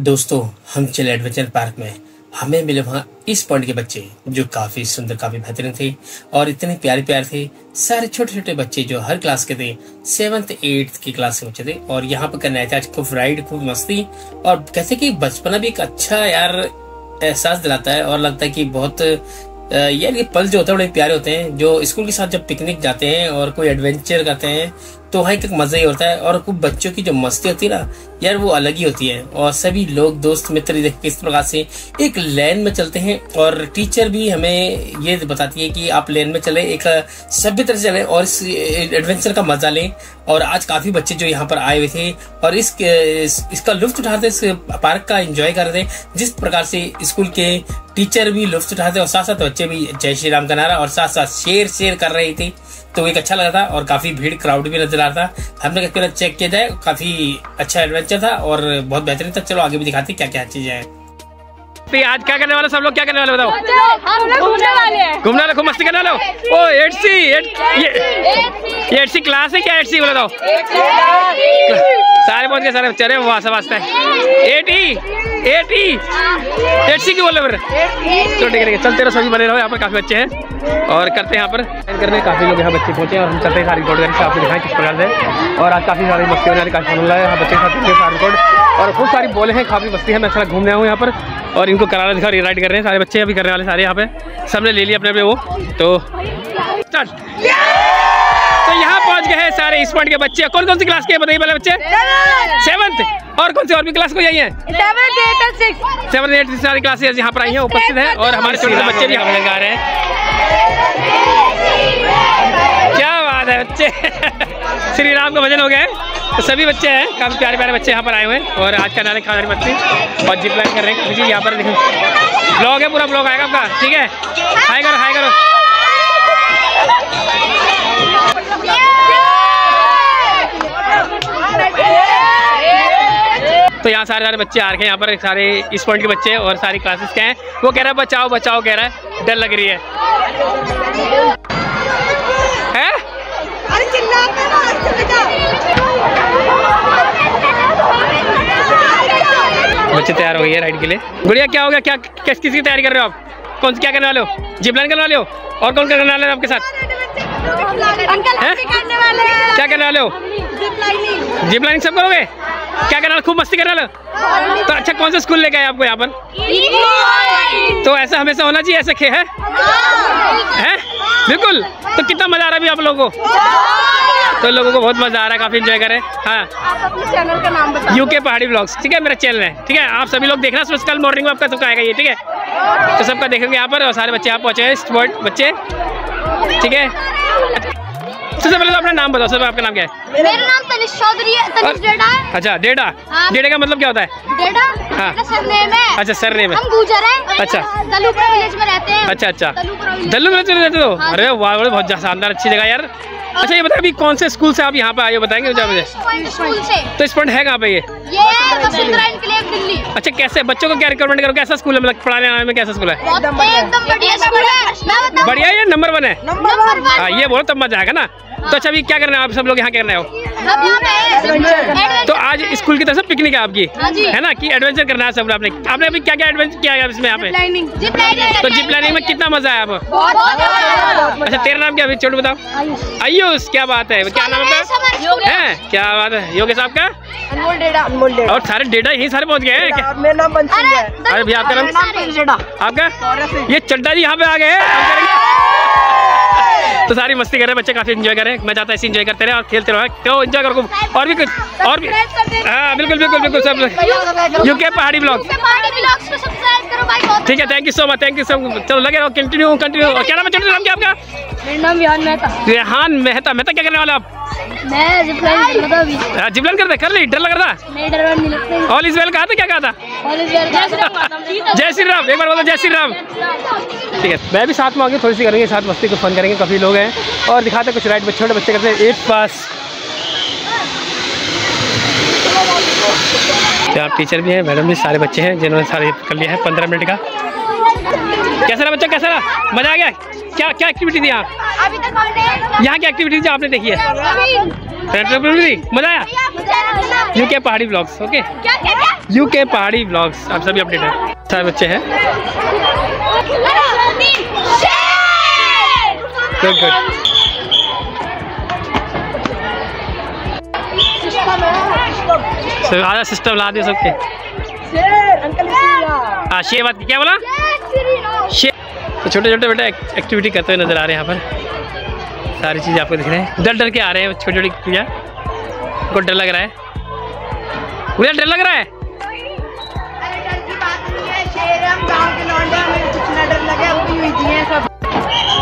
दोस्तों, हम चले एडवेंचर पार्क में। हमें मिले वहाँ इस पॉइंट के बच्चे, जो काफ़ी सुंदर, काफ़ी बेहतरीन थे और इतने प्यारे प्यारे थे। सारे छोटे छोटे बच्चे जो हर क्लास के थे सेवन्थ एट्थ की क्लास के बच्चे थे और यहाँ पर करने थे आज खूब राइड खूब मस्ती। और कहते कि बचपना भी एक अच्छा यार, एहसास दिलाता है और लगता है कि बहुत यार ये पल जो होते हैं बड़े प्यारे होते हैं जो स्कूल के साथ जब पिकनिक जाते हैं और कोई एडवेंचर करते हैं तो वहाँ एक मज़ा ही होता है और कुछ बच्चों की जो मस्ती होती है ना यार वो अलग ही होती है। और सभी लोग दोस्त मित्र देख किस प्रकार से एक लाइन में चलते हैं और टीचर भी हमें ये बताती है कि आप लाइन में चले एक सभ्य तरह से चले और इस एडवेंचर का मज़ा लें। और आज काफ़ी बच्चे जो यहाँ पर आए हुए थे और इस, इस इसका लुफ्त उठाते पार्क का एंजॉय कर रहे थे जिस प्रकार से स्कूल के टीचर भी लुफ्त उठाते और साथ साथ बच्चे भी जय श्री राम का नारा और साथ साथ शेर शेर कर रही थी। तो एक अच्छा लगा था और काफ़ी भीड़ क्राउड भी नज़र आ रहा था। हमने कहा चेक किया जाए? काफ़ी अच्छा एडवेंचर था और बहुत बेहतरीन था। चलो आगे भी दिखाते क्या क्या चीज़ें हैं। तो आज क्या करने वाले सब लोग क्या करने वाले बताओ। हम लोग घूमने वाले हैं। घूमने वाले खूब मस्ती करने वाले हो? ओ एट सी एट ये एट सी क्लास है क्या एट सी बताओ। सारे पहुँच गए, सारे अरे वाह, सब वास्ता है एट एट ई सी क्यों बोल रहे चलो चलते रहो, सभी बने रहो, यहाँ पर काफ़ी बच्चे हैं। और करते हैं यहाँ पर। करने काफ़ी लोग यहाँ बच्चे पहुँचे और हम चलते हैं सारी रिकॉर्ड करके आपको दिखाएँ किस प्रकार से। और आज काफ़ी सारी मस्ती होने काफ़ी फन है, यहाँ बच्चे के साथ सारा रिकॉर्ड। और खूब सारी बोले हैं, काफ़ी मस्ती है, मैं सारा घूमने हूँ यहाँ पर। और इनको करारा दिखा राइड कर रहे हैं, सारे बच्चे अभी करने वाले सारे यहाँ पे। सबने ले लिया अपने अपने वो तो यहाँ पहुँच गए हैं सारे इस पॉइंट के बच्चे। कौन कौन सी क्लास के बताइए पहले बच्चे? सेवन्थ और कौन सी और भी क्लास को आई हैं? सेवन एट सारी क्लासेस यहाँ पर आई हैं उपस्थित हैं और हमारे छोटे बच्चे भी यहाँ पर गा रहे हैं। क्या बात है बच्चे। श्री राम का भजन हो गया है। तो सभी बच्चे हैं काफ़ी प्यारे प्यारे बच्चे यहाँ पर आए हुए हैं और आज का नाले खाना मस्ती और जिप लाइन कर रहे हैं। जी यहाँ पर देखो। ब्लॉग है पूरा ब्लॉग आएगा आपका। ठीक है? हाई करो हाई करो। तो यहाँ सारे सारे बच्चे आ रखे हैं यहाँ पर सारे इस पॉइंट के बच्चे और सारी क्लासेस के हैं। वो कह रहा है बचाओ बचाओ कह रहा है। डर लग रही है। हैं? बच्चे तैयार हो गए हैं राइड के लिए। गुड़िया क्या हो गया? क्या किस किस की तैयारी कर रहे हो आप? कौन सी क्या करने वाले हो? जिप लाइन करने वाले हो? और कौन करने वाले हो आपके साथ? हैं? क्या करने वाले हो? जिप लाइनिंग सब करोगे? क्या करने वाले खूब मस्ती करने वाले हो? तो अच्छा कौन सा स्कूल लेके आए आपको यहाँ पर? तो ऐसा हमेशा होना चाहिए, ऐसे खे, है? बिल्कुल। तो कितना मज़ा आ रहा है अभी आप लोगों को? तो लोगों को बहुत मज़ा आ रहा है, काफ़ी इंजॉय करें हाँ। चैनल का नाम बता यूके पहाड़ी ब्लॉग्स ठीक है, मेरा चैनल है, ठीक है? आप सभी लोग देखना सुबह कल मॉर्निंग में आपका सबका आएगा ये, ठीक है? तो सबका देखेंगे यहाँ पर और सारे बच्चे यहाँ पहुँचे हैं स्पॉट बच्चे, ठीक है? सबसे पहले तो अपना नाम बताओ सब आपका नाम क्या है? मेरा नाम तनिष चौधरी है तनिष डेडा है। अच्छा डेडा हाँ। डेडा का मतलब क्या होता है? डेडा हाँ। मेरा सरनेम है। अच्छा सरनेम है। हम गुजर हैं। अच्छा। दलूपुरा विलेज में रहते हैं। अच्छा अच्छा। दलूपुरा विलेज में जाते हो। हाँ। अरे वाह बड़े बहुत शानदार अच्छी जगह यार। अच्छा ये बताइए अभी कौन से स्कूल से आप यहाँ पे आए हो बताएँगे मुझे मुझे? स्कूल से। तो इस पॉइंट है कहाँ पे ये? ये है दिल्ली। अच्छा कैसे बच्चों को क्या रिकमेंड करो कैसा स्कूल है? मतलब पढ़ाने आने में कैसा स्कूल है? एकदम बढ़िया स्कूल है। बढ़िया है या नंबर वन है? हाँ ये बोलो तब मज़ा आएगा ना। तो अच्छा अभी क्या करना है? आप सब लोग यहाँ करना हो है तो आज स्कूल की तरफ़ से पिकनिक है आपकी? हाँ है ना? कि एडवेंचर करना है सब लोग आपने। आपने अभी क्या क्या एडवेंचर किया है इसमें यहाँ पे? लाइनिंग जिप लाइनिंग तो जिप लाइनिंग में कितना मज़ा आया आप अच्छा तेरा नाम क्या अभी छोटू बताओ। आयुष। क्या बात है। क्या नाम है है? क्या बात है। योगेश आपका? अनमोल डेडा। अनमोल डेडा। और सारे डेटा यही सारे पहुँच गए हैं क्या? मेरा नाम बंसी है। अरे भैया आपका नाम? आपका? ये चड्डा जी यहाँ पे आ गए हैं। तो सारी मस्ती कर रहे हैं बच्चे काफ़ी एंजॉय कर रहे हैं। मैं चाहता ऐसे एंजॉय करते रहे और खेलते रहो तो एंजॉय करो और भी कुछ और भी हाँ बिल्कुल बिल्कुल बिल्कुल सब यूके पहाड़ी ब्लॉग पहाड़ी ब्लॉग्स को सब्सक्राइब करो भाई बहुत ठीक है thank you so much thank you so much चलो लगे रहो कंटिन्यू कंटिन्यू क्या नाम है? छोटे नाम क्या आपका? मेरा नाम विहान मेहता। रेहान मेहता। मेहता क्या करने वाला आप? मैं जिप लाइन कर अभी करते कर ली डर लग रहा था। नहीं डर नहीं लगता। ऑल इज़ वेल कहा था क्या कहा था? जय श्री राम एक बार बोलो जय श्री राम। ठीक है मैं भी साथ में आगे थोड़ी सी करेंगे साथ मस्ती को फन करेंगे काफ़ी लोग हैं और दिखाते कुछ राइड छोटे बच्चे करते हैं। Eight pass. यहाँ टीचर भी हैं मैडम भी सारे बच्चे हैं जिन्होंने सारे कर लिया है पंद्रह मिनट का। कैसा रहा बच्चा कैसा रहा? मज़ा आ गया? क्या क्या एक्टिविटी थी यहाँ? अभी तक हमने यहाँ की एक्टिविटी जो आपने देखी है? मज़ा आया? UK Pahadi blogs okay UK Pahadi blogs आप सभी अपडेट है। सारे बच्चे हैं। सर आधा सिस्टम ला दे सबके। हाँ शेर बात की क्या बोला? शेर तो छोटे छोटे बेटा एक्टिविटी करते हुए नज़र आ रहे हैं यहाँ पर। सारी चीज़ आपको दिख रहे हैं। डर डर के आ रहे हैं छोटी छोटी भैया को डर लग रहा है। मुझे डर लग रहा है? और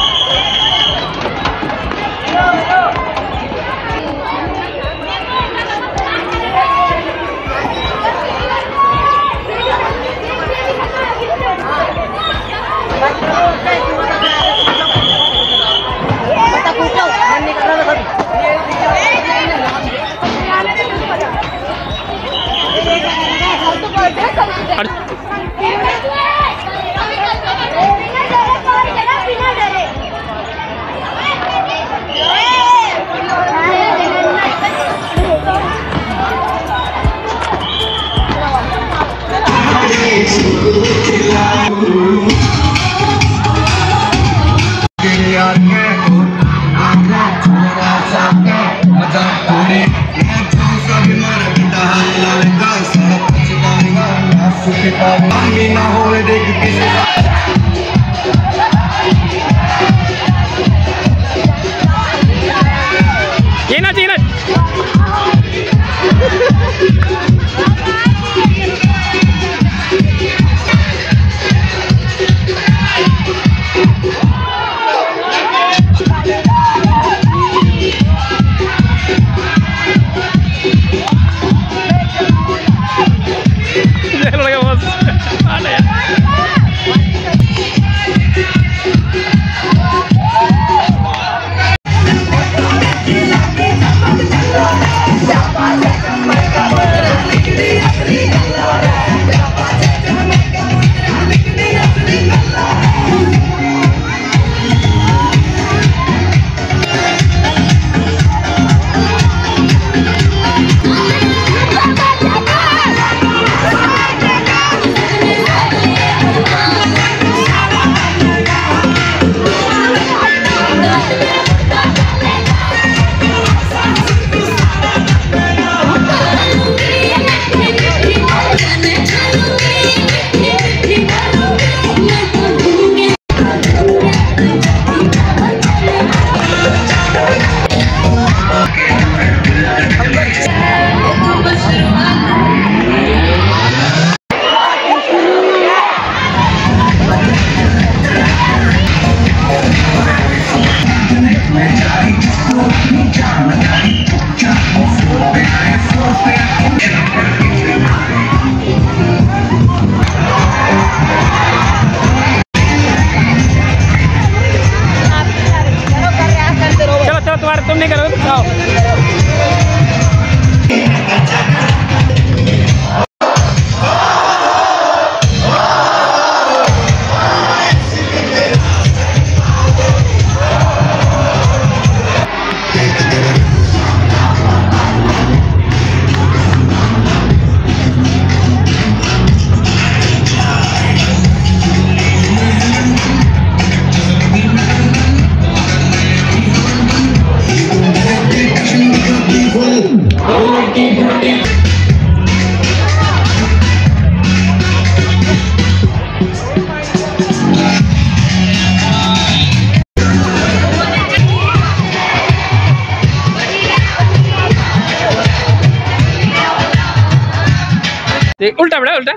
ये उल्टा बड़ा उल्टा।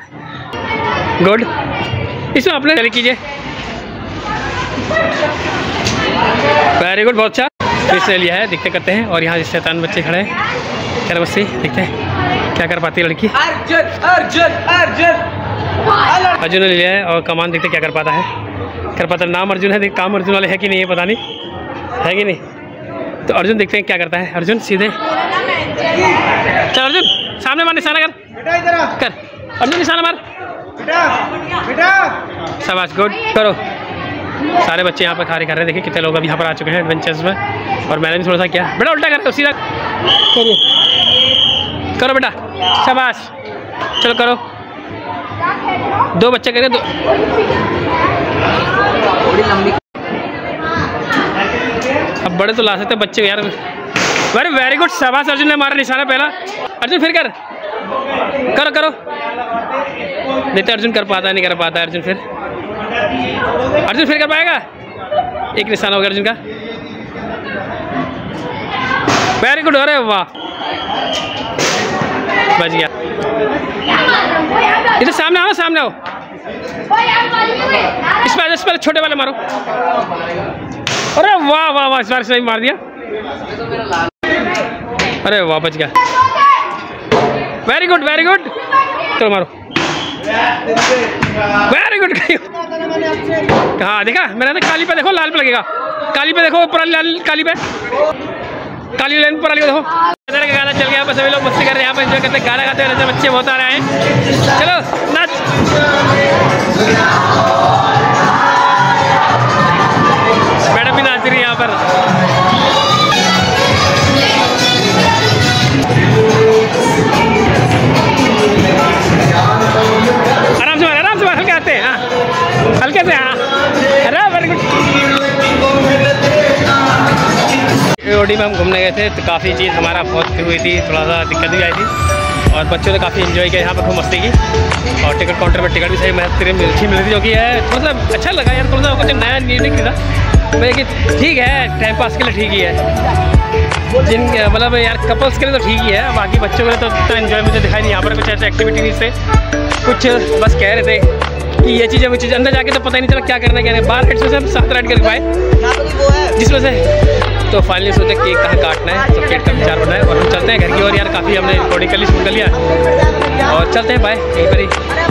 गुड इसमें अपने चले कीजिए। वेरी गुड बहुत अच्छा। तो इसने लिया है दिखते करते हैं। और यहाँ जिस शैतान बच्चे खड़े हैं। कर बस्ती देखते हैं। क्या कर पाती है लड़की? अर्जुन अर्जुन अर्जुन। अर्जुन ने लिया है और कमान देखते क्या कर पाता है। कर पाता नाम अर्जुन है देख काम अर्जुन वाले है कि नहीं है पता नहीं। है कि नहीं? तो अर्जुन देखते हैं क्या करता है। अर्जुन सीधे। चल अर्जुन सामने मार निशाना कर। बेटा इधर आ। कर। अर्जुन निशाना मार। शाबाश गुड करो। सारे बच्चे यहाँ पर खारे खा रहे हैं। देखिए कितने लोग अभी यहाँ पर आ चुके हैं एडवेंचर्स में। और मैंने भी थोड़ा सा किया। बेटा उल्टा कर सीधा। करिए। करो बेटा। शाबाश। चलो करो। दो बच्चे करिए दो। अब बड़े तो ला सकते हैं बच्चे यार। वेरी वेरी गुड शाबाश, अर्जुन ने मारा निशाना पहला। अर्जुन, फिर कर। करो करो। नहीं तो अर्जुन कर पाता, नहीं कर पाता, अर्जुन फिर। अर्जुन फिर कर पाएगा? एक निशाना हो गया अर्जुन का। वेरी गुड अरे वाह। बच गया। इधर सामने आओ सामने आओ। इस बार इस बार छोटे वाले मारो। अरे वाह वाह वाह, इस बार सही मार दिया। अरे वापस गया। वेरी गुड वेरी गुड चलो मारो। वेरी गुड हाँ? देखा? मैंने तो काली पे देखो, लाल पे लगेगा। काली पे देखो, ऊपर लाल काली पे। काली लाइन वाली को देखो। इधर का गाना चल गया, बस सभी लोग मस्ती कर रहे हैं। यहाँ पर एंजॉय करते गाना गाते हुए बच्चे बहुत आ रहे हैं। चलो, नाच। मैडम भी नाच रही है यहाँ पर। में हम घूमने गए थे तो काफ़ी चीज़ हमारा बहुत हुई थी थोड़ा सा दिक्कत भी आई थी और बच्चों ने काफ़ी इन्जॉय किया यहाँ पर खूब मस्ती की और टिकट काउंटर पर टिकट भी सही महत्व अच्छी मिल रही थी जो कि है मतलब अच्छा लगा यार, थोड़ा सा कुछ नया यूनिक था कि ठीक है टाइम पास के लिए ठीक ही है। जिन मतलब यार कपल्स के लिए तो ठीक ही है, बाकी बच्चों के लिए तो इतना इन्जॉय मुझे दिखाई नहीं, यहाँ पर कुछ ऐसे एक्टिविटी नहीं से कुछ बस कह रहे थे कि ये चीज़ें वो चीज़ अंदर जाके तो पता ही नहीं चला क्या करना क्या नहीं। बाहर राइड से हम सात राइड कर पाए जिसमें से तो फाइनली सोचा केक कहाँ काटना है तो केक का विचार बनाए और हम चलते हैं घर की ओर। यार, काफ़ी हमने रिकॉर्डिंग कर ली शुरू कर लिया। और चलते हैं भाई यहीं पर ही